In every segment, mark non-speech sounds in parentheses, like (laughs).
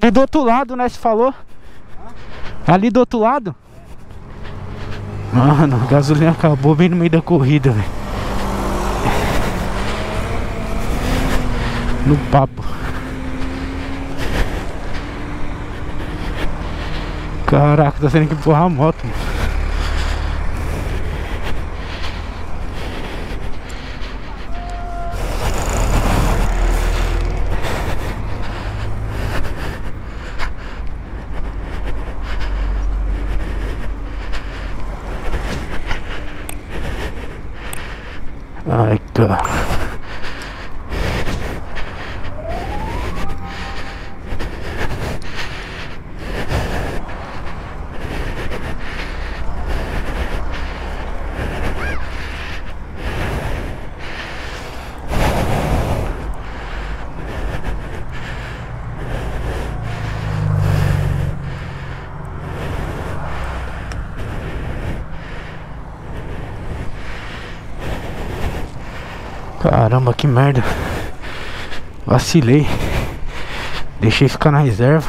Ali do outro lado, né? Você falou? Ali do outro lado? Mano, a gasolina acabou bem no meio da corrida, velho. No papo. Caraca, tá tendo que empurrar a moto. Mano. Ai, cara. Caramba, que merda. Vacilei. Deixei ficar na reserva.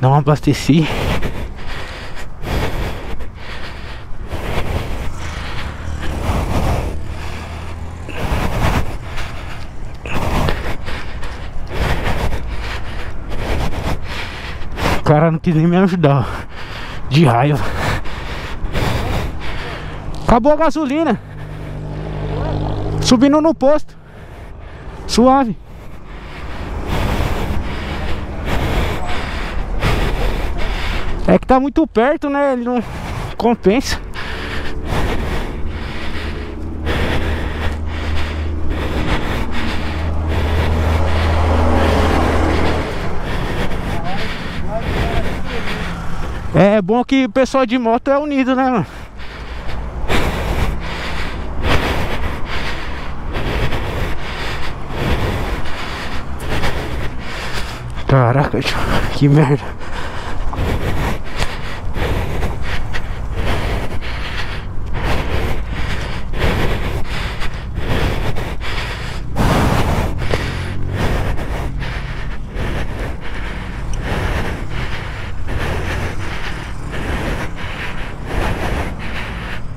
Não abasteci. O cara não quis nem me ajudar. De raiva. Acabou a gasolina. Subindo no posto. Suave. É que tá muito perto, né? Ele não compensa. É bom que o pessoal de moto é unido, né, mano? Caraca, que merda.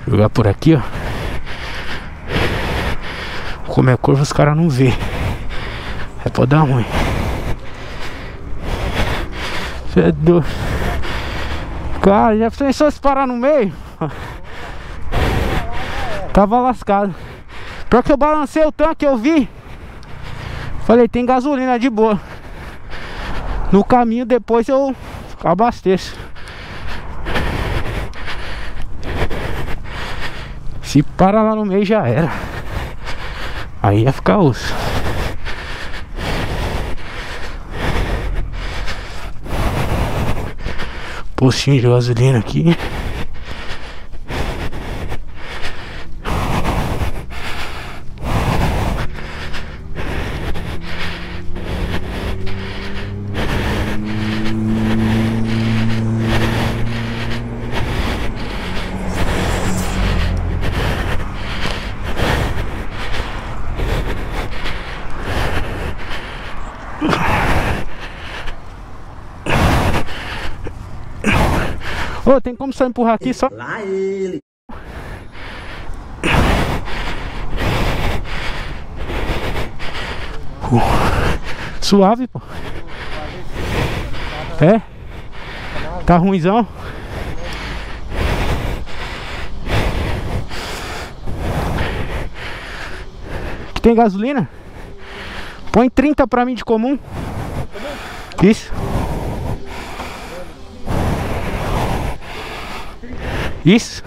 Jogar por aqui, ó. Como é curva, os caras não vê. É pra dar ruim. Você é doido. Cara, já pensou se parar no meio? Tava lascado. Pior que eu balancei o tanque, eu vi. Falei, tem gasolina de boa. No caminho depois eu abasteço. Se para lá no meio já era. Aí ia ficar osso. Postinho de gasolina aqui. Ô, tem como só empurrar aqui só? Lá ele. Uh, suave, pô. É? Tá ruimzão? Tem gasolina? Põe 30 pra mim de comum. Isso. Isso.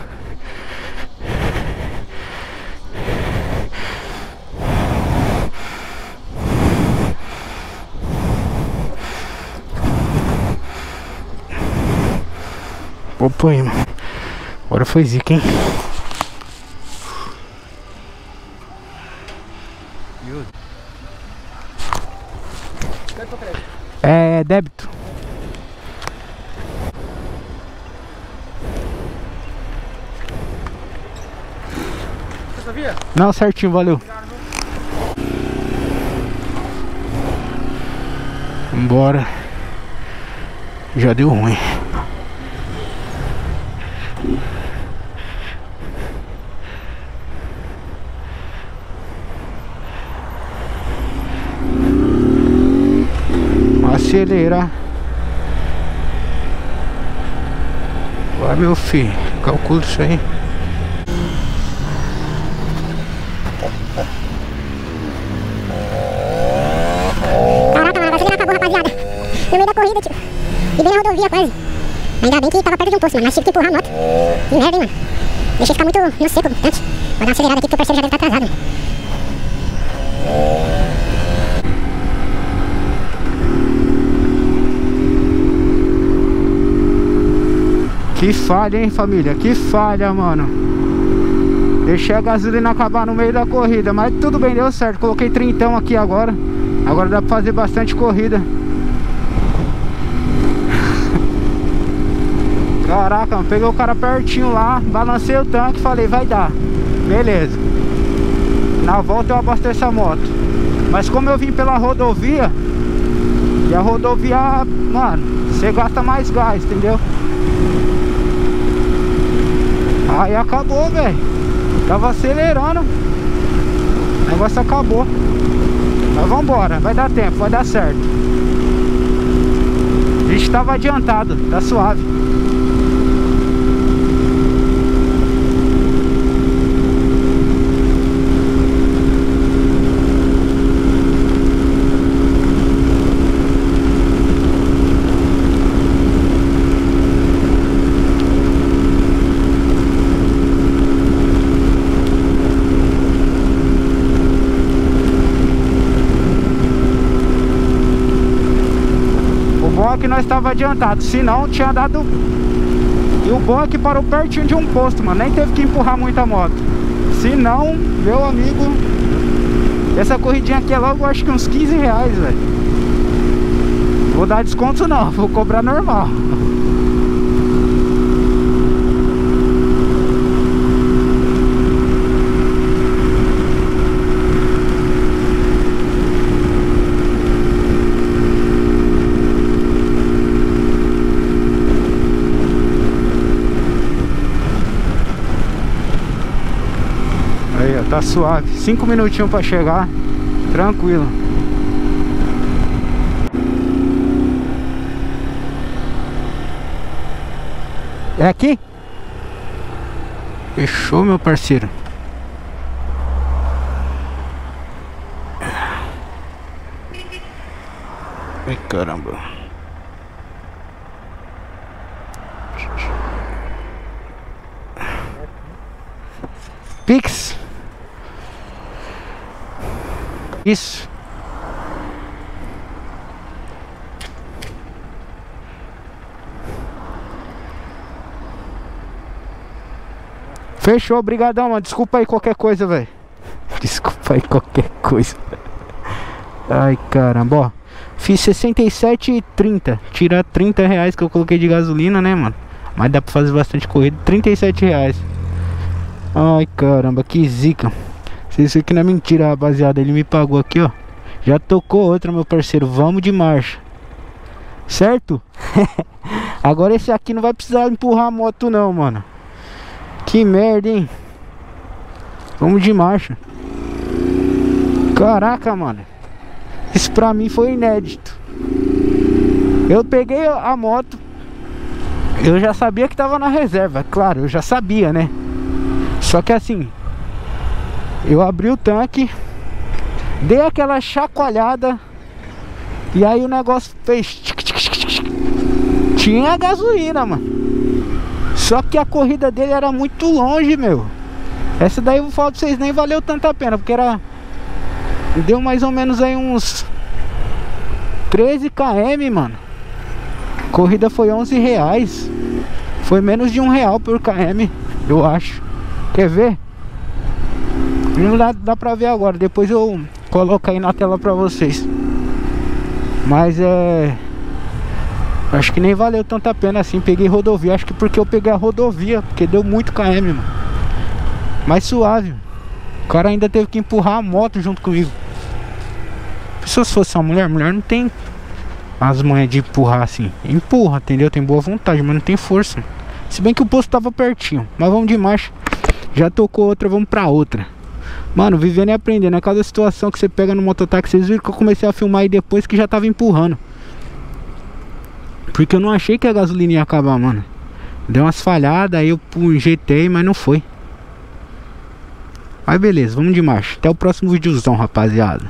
Opa mano. Agora foi zica, hein? É débito. Não, certinho, valeu. Bora. Já deu ruim. Acelerar. Vai meu filho, calcula isso aí. E bem na rodovia quase. Ainda bem que tava perto de um posto, mano. Mas tive que empurrar a moto. Que merda, hein, mano. Deixei ficar muito no seco antes. Vou dar uma acelerada aqui porque o parceiro já deve estar atrasado. Mano. Que falha, hein, família? Que falha, mano. Deixei a gasolina acabar no meio da corrida, mas tudo bem, deu certo. Coloquei trintão aqui agora. Agora dá pra fazer bastante corrida. Caraca, peguei o cara pertinho lá, balancei o tanque, falei, vai dar. Beleza. Na volta eu abasteço a moto. Mas como eu vim pela rodovia, e a rodovia, mano, você gasta mais gás, entendeu? Aí acabou, velho. Tava acelerando. O negócio acabou. Mas vambora, vai dar tempo, vai dar certo. A gente tava adiantado, tá suave. Que nós estava adiantado, senão tinha dado. E o bom é que parou pertinho de um posto, mano. Nem teve que empurrar muita moto. Se não, meu amigo. Essa corridinha aqui é logo acho que uns 15 reais, velho. Vou dar desconto não, (laughs) vou cobrar normal. Tá suave. Cinco minutinhos pra chegar. Tranquilo. É aqui? Fechou, meu parceiro. Ai, caramba. Pix. Isso. Fechou, obrigadão, mano. Desculpa aí qualquer coisa, velho. (laughs) Desculpa aí qualquer coisa. Ai, caramba, ó. Fiz 67,30. Tira 30 reais que eu coloquei de gasolina, né, mano? Mas dá pra fazer bastante corrida. 37 reais. Ai, caramba, que zica. Isso aqui não é mentira, rapaziada. Ele me pagou aqui, ó. Já tocou outra, meu parceiro. Vamos de marcha. Certo? (laughs) Agora esse aqui não vai precisar empurrar a moto, não, mano. Que merda, hein? Vamos de marcha. Caraca, mano. Isso pra mim foi inédito. Eu peguei a moto. Eu já sabia que tava na reserva. Claro, eu já sabia, né? Só que assim, eu abri o tanque, dei aquela chacoalhada e aí o negócio fez. Tinha gasolina, mano. Só que a corrida dele era muito longe, meu. Essa daí eu falar pra vocês, nem valeu tanta pena, porque era. Deu mais ou menos aí uns 13 km, mano. Corrida foi 11 reais. Foi menos de um real por km, eu acho. Quer ver? Não dá, dá pra ver agora, depois eu coloco aí na tela pra vocês. Mas é. Acho que nem valeu tanta pena assim. Peguei rodovia, acho que porque eu peguei a rodovia, porque deu muito KM, mano. Mais suave. O cara ainda teve que empurrar a moto junto comigo. Se fosse uma mulher, mulher não tem as manhas de empurrar assim. Empurra, entendeu? Tem boa vontade, mas não tem força. Se bem que o posto tava pertinho. Mas vamos de marcha. Já tocou outra, vamos pra outra. Mano, vivendo e aprendendo. É cada situação que você pega no mototáxi. Vocês viram que eu comecei a filmar aí depois que já tava empurrando. Porque eu não achei que a gasolina ia acabar, mano. Deu umas falhadas, aí eu injetei, mas não foi. Mas beleza, vamos de marcha. Até o próximo videozão, rapaziada.